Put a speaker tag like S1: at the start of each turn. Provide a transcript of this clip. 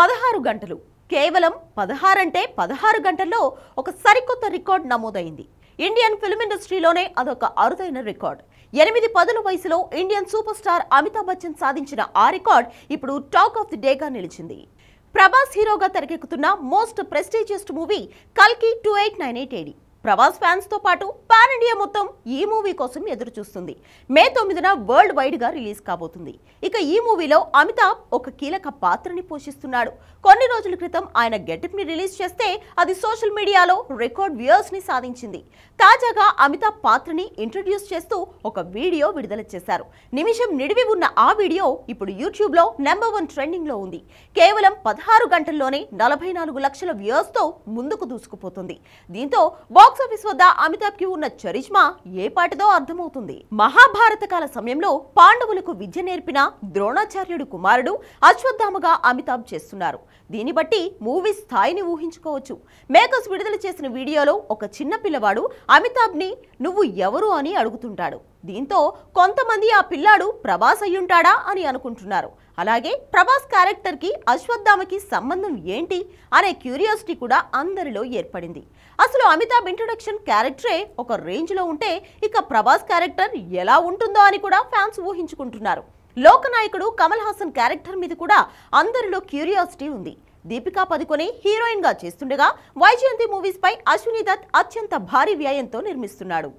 S1: పదహారు గంటలు. కేవలం పదహారంటే పదహారు గంటల్లో ఒక సరికొత్త రికార్డ్ నమోదైంది. ఇండియన్ ఫిల్మ్ ఇండస్ట్రీలోనే అదొక అరుదైన రికార్డ్. ఎనిమిది పదుల వయసులో Indian super star Amitabh Bachchan సాధించిన ఆ రికార్డ్ ఇప్పుడు టాక్ ఆఫ్ ది డేగా నిలిచింది. ప్రభాస్ హీరోగా తెరకెక్కుతున్న మోస్ట్ ప్రెస్టీజియస్ట్ మూవీ కల్కి two eight nine eight AD. Prabhas ఫ్యాన్స్తో పాటు పాన్ ఇండియా మొత్తం ఈ మూవీ కోసం ఎదురు చూస్తుంది మే తొమ్మిదిన వరల్డ్ వైడ్గా రిలీజ్ కాబోతుంది. ఇక ఈ మూవీలో అమితాబ్ ఒక కీలక పాత్రని పోషిస్తున్నాడు. కొన్ని రోజుల క్రితం ఆయన గెటప్ని రిలీజ్ చేస్తే అది సోషల్ మీడియాలో రికార్డ్ వ్యూయర్స్ని సాధించింది. తాజాగా అమితాబ్ పాత్రని ఇంట్రడ్యూస్ చేస్తూ ఒక వీడియో విడుదల చేశారు. నిమిషం నిడివి ఉన్న ఆ వీడియో ఇప్పుడు యూట్యూబ్లో నెంబర్ వన్ ట్రెండింగ్లో ఉంది. కేవలం పదహారు గంటల్లోనే నలభై నాలుగు లక్షల వ్యూయర్స్తో ముందుకు దూసుకుపోతుంది. దీంతో బాక్సాఫీస్ వద్ద అమితాబ్కి ఉన్న చరిష్మా ఏ పాటిదో అర్థమవుతుంది. మహాభారత కాల సమయంలో పాండవులకు విద్య నేర్పిన ద్రోణాచార్యుడు కుమారుడు అశ్వత్థామగా అమితాబ్ చేస్తున్నారు. దీన్ని బట్టి మూవీ స్థాయిని ఊహించుకోవచ్చు. మేకర్స్ విడుదల చేసిన వీడియోలో ఒక చిన్న పిల్లవాడు అమితాబ్ని నువ్వు ఎవరు అని అడుగుతుంటాడు. దీంతో కొంతమంది ఆ పిల్లాడు ప్రభాస్ అయ్యుంటాడా అని అనుకుంటున్నారు. అలాగే ప్రభాస్ క్యారెక్టర్కి అశ్వత్థామకి సంబంధం ఏంటి అనే క్యూరియాసిటీ కూడా అందరిలో ఏర్పడింది. అసలు అమితాబ్ ఇంట్రొడక్షన్ క్యారెక్టరే ఒక రేంజ్లో ఉంటే ఇక ప్రభాస్ క్యారెక్టర్ ఎలా ఉంటుందో అని కూడా ఫ్యాన్స్ ఊహించుకుంటున్నారు. లోకనాయకుడు కమల్ హాసన్ క్యారెక్టర్ మీద కూడా అందరిలో క్యూరియాసిటీ ఉంది. దీపికా పదుకొని హీరోయిన్గా చేస్తుండగా వైజయంతి మూవీస్ పై అశ్విని దత్ అత్యంత భారీ వ్యయంతో నిర్మిస్తున్నాడు.